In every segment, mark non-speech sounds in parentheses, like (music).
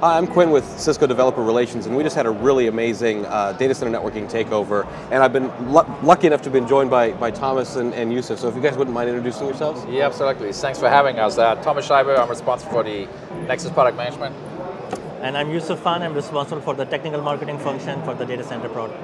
Hi, I'm Quinn with Cisco Developer Relations, and we just had a really amazing uh, data center networking takeover. And I've been lucky enough to have been joined by, by Thomas and, and Yousuf. So if you guys wouldn't mind introducing yourselves? Yeah, absolutely. Thanks for having us. Uh, Thomas Scheibe, I'm responsible for the Nexus product management. And I'm Yousuf Khan, I'm responsible for the technical marketing function for the data center product.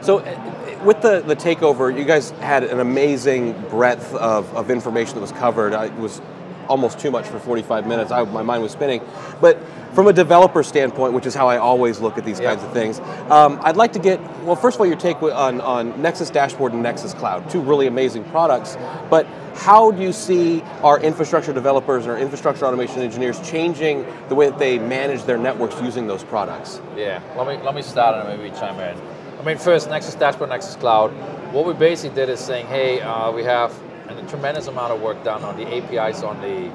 So uh, with the, the takeover, you guys had an amazing breadth of, of information that was covered. It was almost too much for 45 minutes. I, my mind was spinning. But from a developer standpoint, which is how I always look at these yeah. kinds of things, um, I'd like to get, well, first of all, your take on, on Nexus Dashboard and Nexus Cloud, two really amazing products, but how do you see our infrastructure developers and our infrastructure automation engineers changing the way that they manage their networks using those products? Yeah, let me, let me start and maybe chime in. I mean, first, Nexus Dashboard, Nexus Cloud, what we basically did is saying, hey, uh, we have a tremendous amount of work done on the APIs on the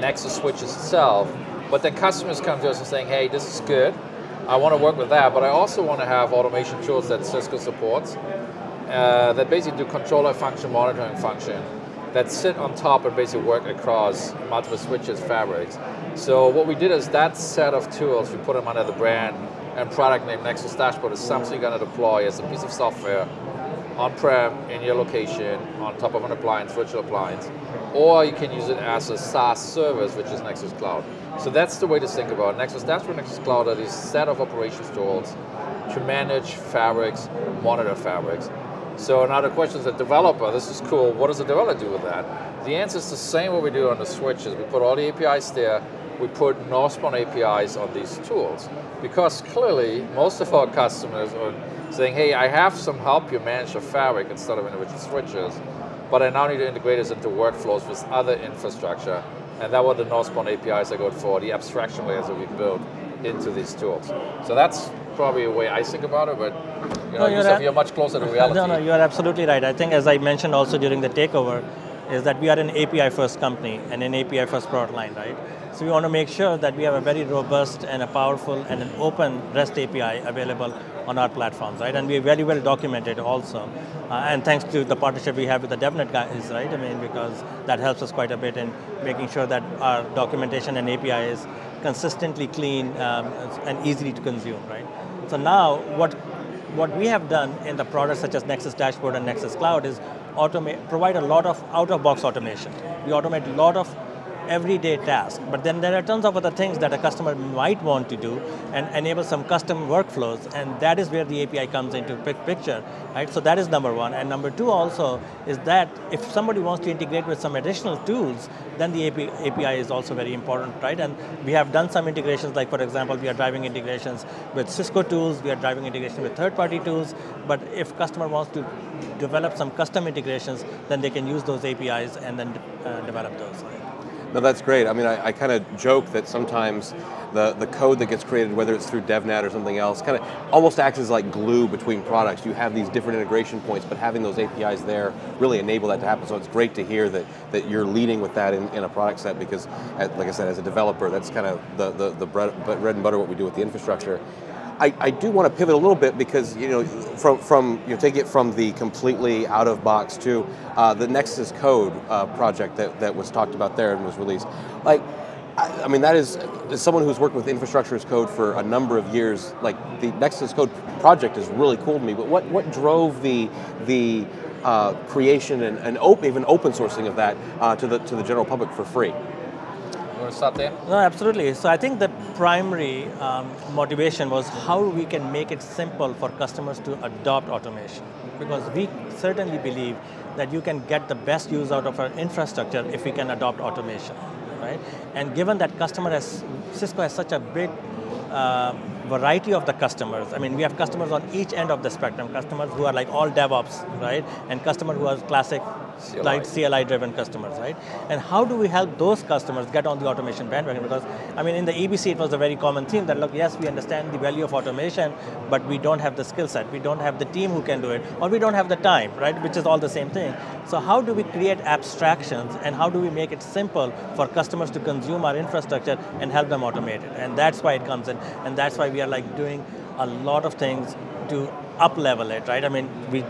Nexus switches itself, but then customers come to us and saying, hey, this is good, I want to work with that, but I also want to have automation tools that Cisco supports uh, that basically do controller function, monitoring function, that sit on top and basically work across multiple switches, fabrics. So what we did is that set of tools, we put them under the brand and product name Nexus Dashboard is something you're going to deploy as a piece of software on-prem in your location on top of an appliance, virtual appliance, or you can use it as a SaaS service, which is Nexus Cloud. So that's the way to think about it. Nexus, that's where Nexus Cloud are these set of operations tools to manage fabrics, monitor fabrics. So another question is a developer, this is cool, what does a developer do with that? The answer is the same what we do on the switches. We put all the APIs there, we put northbound APIs on these tools. Because clearly, most of our customers are saying, hey, I have some help you manage a fabric instead of individual switches, but I now need to integrate this into workflows with other infrastructure. And that were the northbound APIs I got for, the abstraction layers that we built into these tools. So that's probably a way I think about it, but you know, no, you're, you're much closer to reality. (laughs) No, no, you're absolutely right. I think as I mentioned also during the takeover, is that we are an API first company and an API first product line, right? So we want to make sure that we have a very robust and a powerful and an open REST API available on our platforms, right? And we're very well documented also. Uh, and thanks to the partnership we have with the DevNet guys, right? I mean, because that helps us quite a bit in making sure that our documentation and API is consistently clean um, and easy to consume, right? So now, what what we have done in the products such as Nexus Dashboard and Nexus Cloud is automate, provide a lot of out-of-box automation. We automate a lot of everyday task. But then there are tons of other things that a customer might want to do and enable some custom workflows, and that is where the API comes into picture, right? So that is number one. And number two also is that if somebody wants to integrate with some additional tools, then the API is also very important, right? And we have done some integrations, like for example, we are driving integrations with Cisco tools, we are driving integration with third-party tools, but if customer wants to develop some custom integrations, then they can use those APIs and then uh, develop those. No, that's great. I mean, I, I kind of joke that sometimes the, the code that gets created, whether it's through DevNet or something else, kind of almost acts as like glue between products. You have these different integration points, but having those APIs there really enable that to happen. So it's great to hear that, that you're leading with that in, in a product set because, like I said, as a developer, that's kind of the, the, the bread, bread and butter what we do with the infrastructure. I, I, do want to pivot a little bit because you know from from you know take it from the completely out of box to uh, the Nexus Code uh, project that, that was talked about there and was released. Like, I, I mean that is as someone who's worked with infrastructure as code for a number of years. Like the Nexus Code project is really cool to me. But what what drove the the uh, creation and, and open, even open sourcing of that uh, to the to the general public for free? Want to there? No, absolutely. So I think the primary um, motivation was how we can make it simple for customers to adopt automation. Because we certainly believe that you can get the best use out of our infrastructure if we can adopt automation, right? And given that customer has, Cisco has such a big uh, variety of the customers. I mean, we have customers on each end of the spectrum, customers who are like all DevOps, right? And customers who are classic CLI. like CLI driven customers, right? And how do we help those customers get on the automation bandwagon? Because, I mean, in the EBC, it was a very common theme that, look, yes, we understand the value of automation, but we don't have the skill set, we don't have the team who can do it, or we don't have the time, right? Which is all the same thing. So how do we create abstractions and how do we make it simple for customers to consume our infrastructure and help them automate it? And that's why it comes in, and that's why we are like doing a lot of things to up level it, right? I mean, we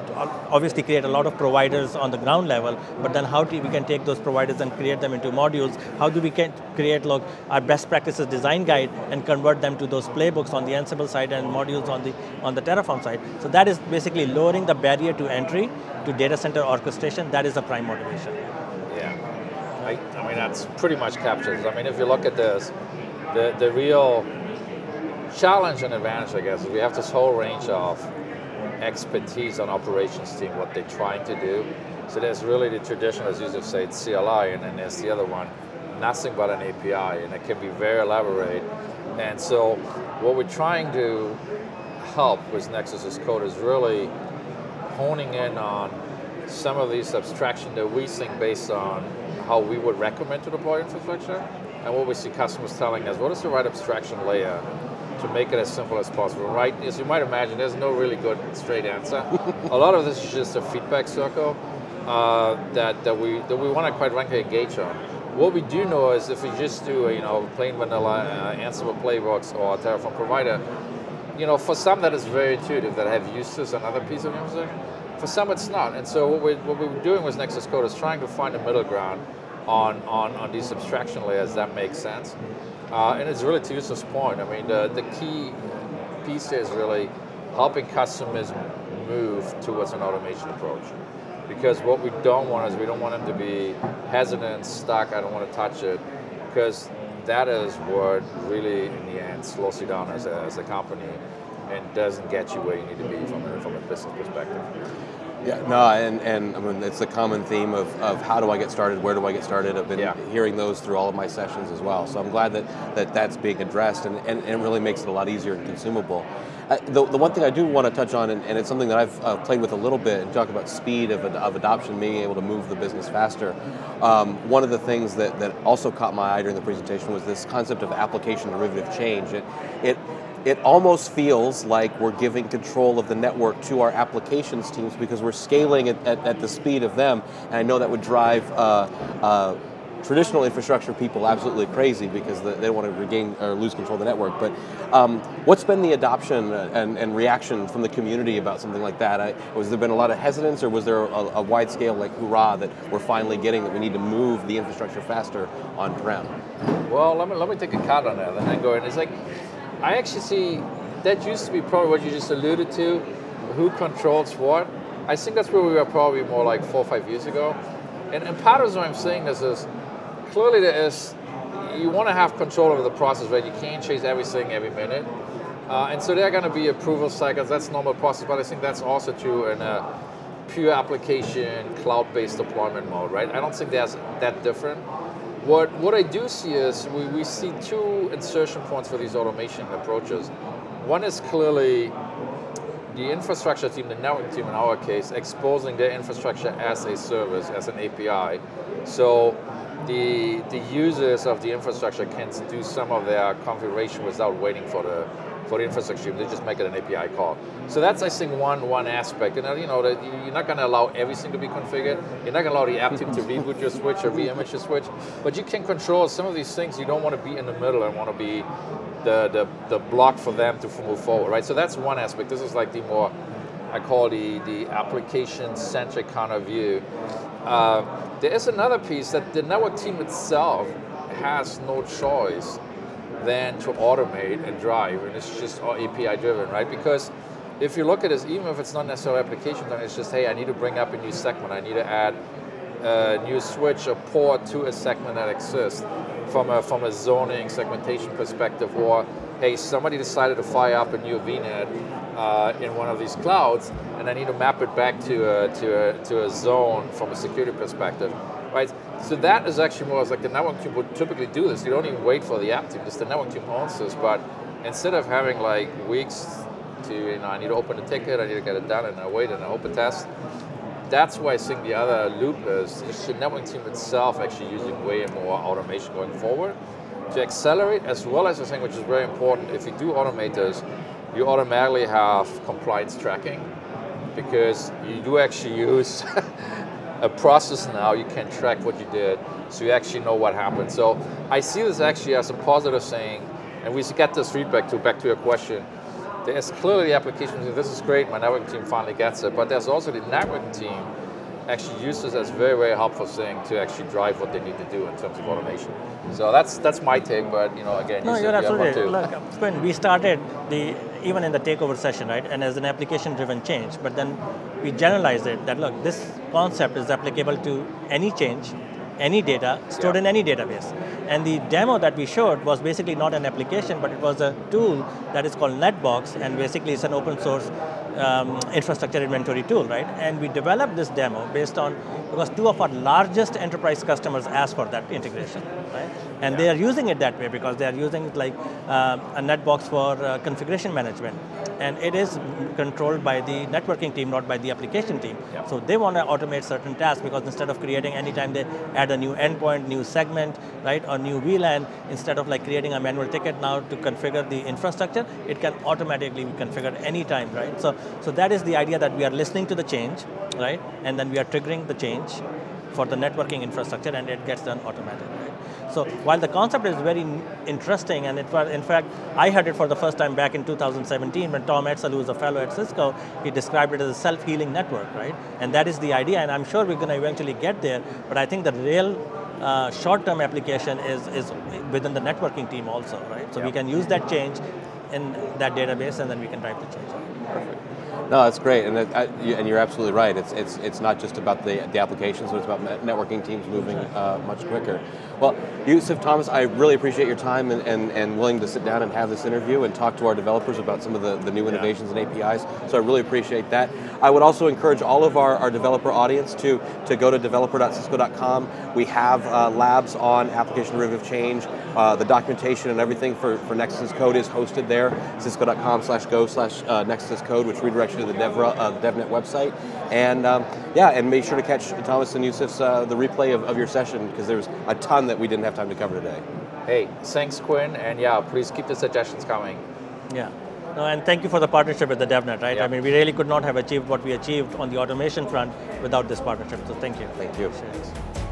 obviously create a lot of providers on the ground level, but then how do we can take those providers and create them into modules? How do we can create like, our best practices design guide and convert them to those playbooks on the Ansible side and modules on the on the Terraform side? So that is basically lowering the barrier to entry to data center orchestration. That is the prime motivation. Yeah, I, I mean that's pretty much captures. I mean, if you look at this, the the real challenge and advantage, I guess, is we have this whole range of expertise on operations team, what they're trying to do. So there's really the traditional, as say, it's CLI, and then there's the other one, nothing but an API, and it can be very elaborate. And so what we're trying to help with Nexus as Code is really honing in on some of these abstraction that we think based on how we would recommend to deploy infrastructure, and what we see customers telling us, what is the right abstraction layer to make it as simple as possible, right? As you might imagine, there's no really good straight answer. (laughs) a lot of this is just a feedback circle uh, that, that we that we want to quite frankly engage on. What we do know is if we just do a, you know plain vanilla uh, Ansible playbooks or a Terraform provider, you know for some that is very intuitive that have used this another piece of infrastructure. For some it's not, and so what we what we're doing with Nexus Code is trying to find a middle ground on on on these abstraction layers that makes sense. Uh, and it's really to Yousuf's point. I mean, the, the key piece is really helping customers move towards an automation approach. Because what we don't want is we don't want them to be hesitant, stuck, I don't want to touch it, because that is what really, in the end, slows you down as a, as a company and doesn't get you where you need to be from a, from a business perspective. Yeah, no, and, and I mean, it's a common theme of, of how do I get started, where do I get started? I've been yeah. hearing those through all of my sessions as well. So I'm glad that, that that's being addressed and, and, and it really makes it a lot easier and consumable. Uh, the, the one thing I do want to touch on, and, and it's something that I've uh, played with a little bit, and talk about speed of, of adoption, being able to move the business faster. Um, one of the things that, that also caught my eye during the presentation was this concept of application derivative change. It, it it almost feels like we're giving control of the network to our applications teams because we're scaling it at, at the speed of them. And I know that would drive uh, uh, traditional infrastructure people absolutely crazy because they don't want to regain or lose control of the network. But um, what's been the adoption and, and, reaction from the community about something like that? I, was there been a lot of hesitance, or was there a, a, wide scale like hurrah that we're finally getting that we need to move the infrastructure faster on prem? Well, let me let me take a cut on that and then go in. It's like I actually see that used to be probably what you just alluded to, who controls what. I think that's where we were probably more like four or five years ago. And, and part of what I'm saying this is clearly there is you want to have control over the process, right? You can't chase everything every minute. Uh, and so there are going to be approval cycles. That's normal process, but I think that's also true in a pure application, cloud-based deployment mode, right? I don't think that's that different. What, what I do see is we, we see two insertion points for these automation approaches. One is clearly the infrastructure team, the network team in our case, exposing their infrastructure as a service, as an API. So the, the users of the infrastructure can do some of their configuration without waiting for the for the infrastructure, they just make it an API call. So that's, I think, one one aspect. And you know, that you're not going to allow everything to be configured. You're not going to allow the app team to reboot your switch or re-image your switch. But you can control some of these things. You don't want to be in the middle and want to be the, the, the block for them to move forward, right? So that's one aspect. This is like the more, I call the, the application-centric kind of view. Uh, there is another piece that the network team itself has no choice than to automate and drive, and it's just all API driven, right? Because if you look at this, even if it's not necessarily application done, it's just, hey, I need to bring up a new segment, I need to add a new switch, a port to a segment that exists from a, from a zoning segmentation perspective, or hey, somebody decided to fire up a new VNet uh, in one of these clouds, and I need to map it back to a, to a, to a zone from a security perspective right? So that is actually more like the network team would typically do this. You don't even wait for the app team, just the network team owns this. But instead of having like weeks to, you know, I need to open a ticket, I need to get it done, and I wait and I open a test. That's why I think the other loop is, the network team itself actually using way more automation going forward to accelerate, as well as the thing which is very important. If you do automate this, you automatically have compliance tracking because you do actually use (laughs) a process now, you can track what you did, so you actually know what happened. So I see this actually as a positive thing, and we get this feedback to back to your question. there's clearly the application, this is great, my networking team finally gets it, but there's also the networking team actually use this as very, very helpful thing to actually drive what they need to do in terms of automation. So that's that's my take, but you know, again, no, you you're absolutely. you Look, when we started the even in the takeover session, right, and as an application-driven change, but then we generalized it that look, this concept is applicable to any change, any data stored yeah. in any database. And the demo that we showed was basically not an application, but it was a tool that is called Netbox, and basically it's an open source um, infrastructure inventory tool, right? And we developed this demo based on, because two of our largest enterprise customers asked for that integration, right? And yeah. they are using it that way because they are using it like uh, a netbox for uh, configuration management. And it is controlled by the networking team, not by the application team. Yeah. So they want to automate certain tasks because instead of creating anytime they add a new endpoint, new segment, right, or new VLAN, instead of like creating a manual ticket now to configure the infrastructure, it can automatically be configured anytime, right? So so that is the idea that we are listening to the change, right? And then we are triggering the change for the networking infrastructure and it gets done automatically. So while the concept is very interesting and it was, in fact, I heard it for the first time back in 2017 when Tom Edsall, who was a fellow at Cisco, he described it as a self-healing network, right? And that is the idea and I'm sure we're going to eventually get there, but I think the real uh, short-term application is, is within the networking team also, right? So we can use that change in that database and then we can drive the change. Perfect. No, that's great, and it, I, and you're absolutely right. It's it's it's not just about the the applications, but it's about networking teams moving uh, much quicker. Well, Yousuf Thomas, I really appreciate your time and, and, and willing to sit down and have this interview and talk to our developers about some of the, the new innovations yeah. and APIs. So I really appreciate that. I would also encourage all of our, our developer audience to, to go to developer.cisco.com. We have uh, labs on application derivative change. Uh, the documentation and everything for, for Nexus code is hosted there, cisco.com slash go slash uh, Nexus code, which redirects you to the Devra, uh, DevNet website. And um, yeah, and make sure to catch Thomas and Yousuf's uh, the replay of, of your session because there was a ton that we didn't have time to cover today. Hey, thanks Quinn, and yeah, please keep the suggestions coming. Yeah. No, and thank you for the partnership with the DevNet, right? I mean, we really could not have achieved what we achieved on the automation front without this partnership, so thank you. Thank you. Cheers.